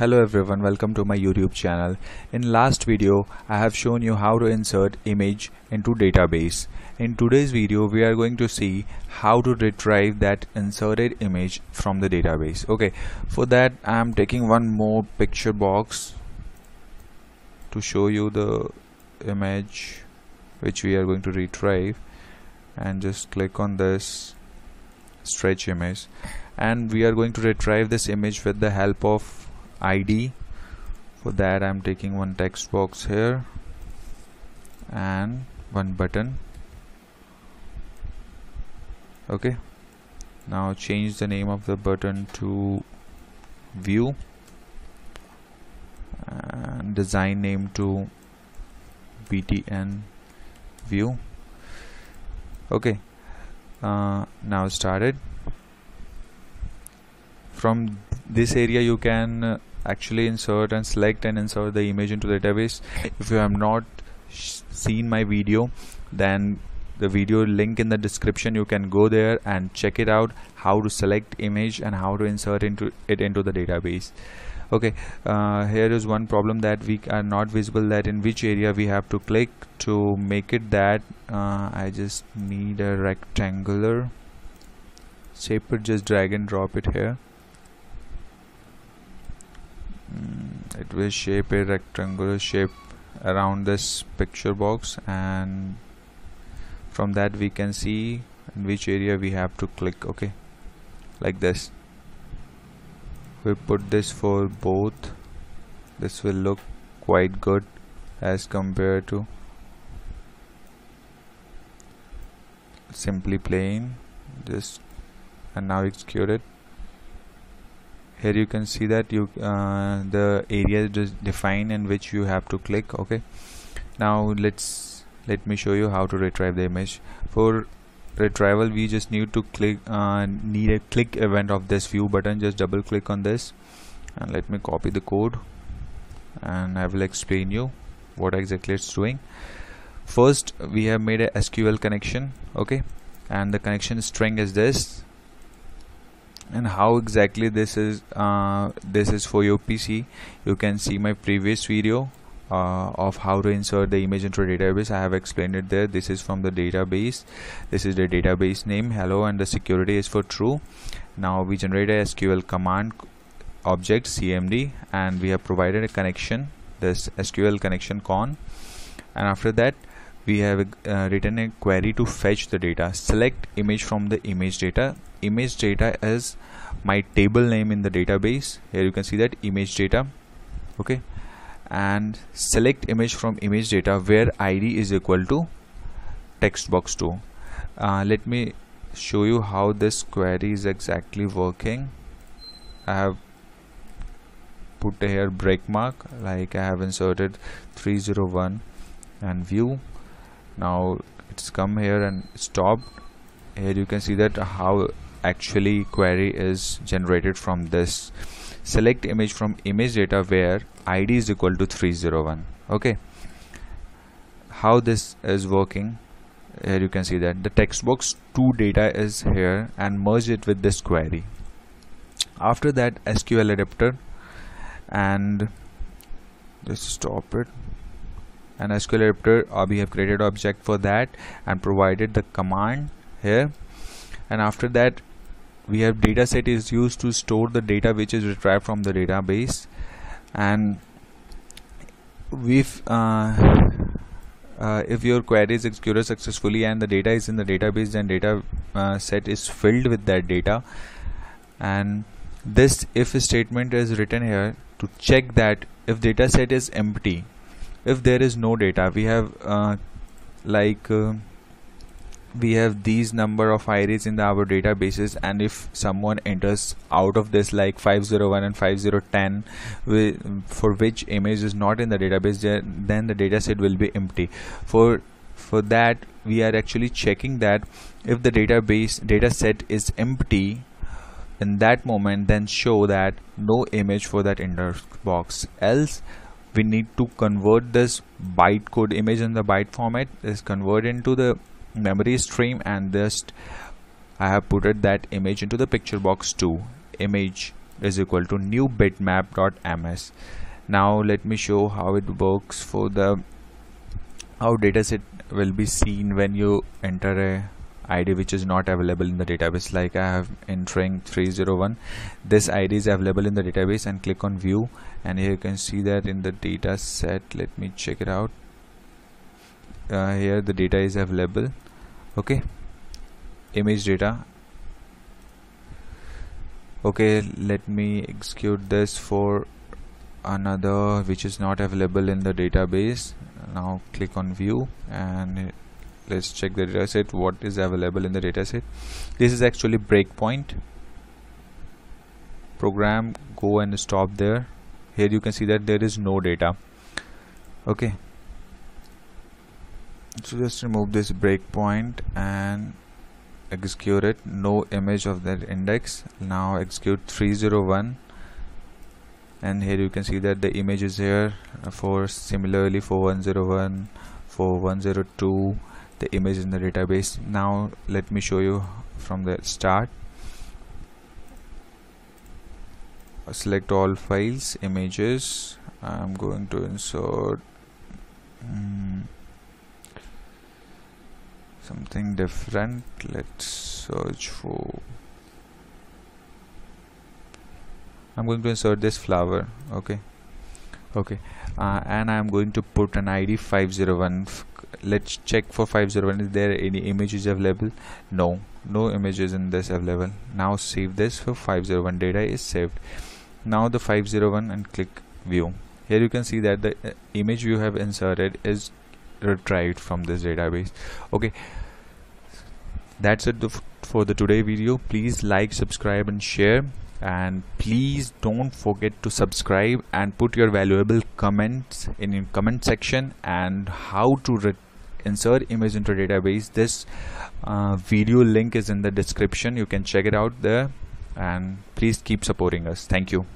Hello everyone, welcome to my YouTube channel. In last video, I have shown you how to insert image into database. In today's video, we are going to see how to retrieve that inserted image from the database. Okay, for that I am taking one more picture box to show you the image which we are going to retrieve and just click on this stretch image and we are going to retrieve this image with the help of id for that I'm taking one text box here and one button. Okay. Now change the name of the button to view and design name to btn view. Okay. Uh, now started. From this area you can uh, actually insert and select and insert the image into the database. If you have not seen my video then the video link in the description you can go there and check it out how to select image and how to insert into it into the database. Okay uh, here is one problem that we are not visible that in which area we have to click to make it that uh, I just need a rectangular shape it just drag and drop it here Mm, it will shape a rectangular shape around this picture box and from that we can see in which area we have to click okay? Like this. We put this for both. This will look quite good as compared to simply plain. Just and now execute it here you can see that you uh, the area is defined in which you have to click okay? Now let's let me show you how to retrieve the image. For retrieval we just need to click uh, need a click event of this view button. Just double click on this. And let me copy the code. And I will explain you what exactly it's doing. First we have made a SQL connection okay? And the connection string is this and how exactly this is uh, this is for your PC you can see my previous video uh, of how to insert the image into a database. I have explained it there. This is from the database. This is the database name hello and the security is for true. Now we generate a SQL command object CMD and we have provided a connection this SQL connection con. And after that we have uh, written a query to fetch the data. Select image from the image data. Image data is my table name in the database. Here you can see that image data. Okay. And select image from image data where id is equal to text box 2 uh, let me show you how this query is exactly working. I have put here break mark like I have inserted 301 and view now it's come here and stopped. Here you can see that how actually query is generated from this. Select image from image data where id is equal to 301 okay. How this is working? Here you can see that the text box 2 data is here and merge it with this query. After that SQL adapter and just stop it and SQL adapter uh, we have created object for that and provided the command here. And after that we have data set is used to store the data which is retrieved from the database. And if uh, uh, if your query is executed successfully and the data is in the database then data uh, set is filled with that data. And this if statement is written here to check that if data set is empty if there is no data we have uh, like uh, we have these number of IDs in the, our databases and if someone enters out of this like 501 and 5010 for which image is not in the database then the dataset will be empty. For for that we are actually checking that if the database data set is empty in that moment then show that no image for that index box else we need to convert this bytecode image in the byte format is convert into the memory stream and just I have put that image into the picture box too. Image is equal to new bitmap.ms now let me show how it works for the how dataset will be seen when you enter a id which is not available in the database like I have entering 301 this id is available in the database and click on view. And here you can see that in the data set let me check it out. Uh, here the data is available okay? Image data. Okay let me execute this for another which is not available in the database. Now click on view and let's check the dataset what is available in the dataset this is actually breakpoint. Program go and stop there. Here you can see that there is no data. Okay. So just remove this breakpoint and execute it. No image of that index. Now execute 301 and here you can see that the image is here. For similarly for 101 for 102 the image in the database. Now let me show you from the start. Select all files images. I'm going to insert mm, something different. Let's search for I'm going to insert this flower okay? Okay. Uh, and I'm going to put an ID 501 let's check for 501 is there any images available? No. No images in this available. Now save this for 501 data is saved. Now the 501 and click view. Here you can see that the uh, image you have inserted is retrieved from this database. Okay. That's it for the today video. Please like subscribe and share and please don't forget to subscribe and put your valuable comments in your comment section and how to insert image into database. This uh, video link is in the description. You can check it out there. And please keep supporting us. Thank you